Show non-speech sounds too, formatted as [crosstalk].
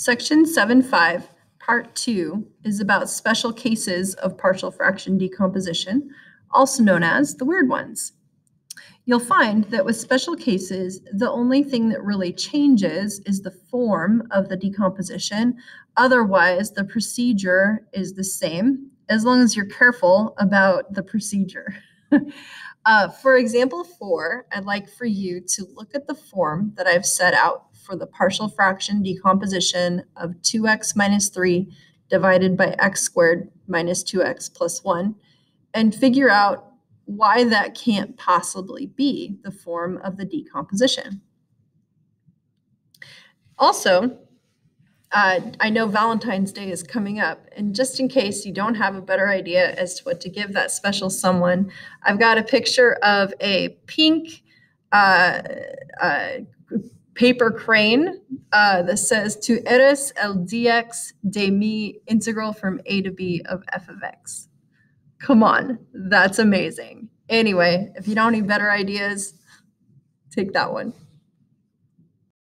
Section 7.5, Part 2 is about special cases of partial fraction decomposition, also known as the weird ones. You'll find that with special cases, the only thing that really changes is the form of the decomposition. Otherwise, the procedure is the same, as long as you're careful about the procedure. [laughs] uh, for example four, I'd like for you to look at the form that I've set out for the partial fraction decomposition of 2x minus 3 divided by x squared minus 2x plus 1 and figure out why that can't possibly be the form of the decomposition. Also, uh, I know Valentine's Day is coming up, and just in case you don't have a better idea as to what to give that special someone, I've got a picture of a pink uh, uh, paper crane uh, that says to eres el dx de mi integral from a to b of f of x. Come on, that's amazing. Anyway, if you don't any better ideas, take that one.